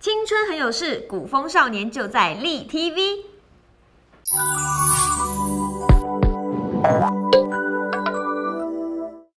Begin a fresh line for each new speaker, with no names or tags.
青春很有事，古风少年就在力 TV。